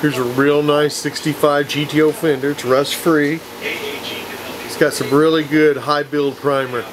Here's a real nice 65 GTO fender. It's rust free. It's got some really good high build primer.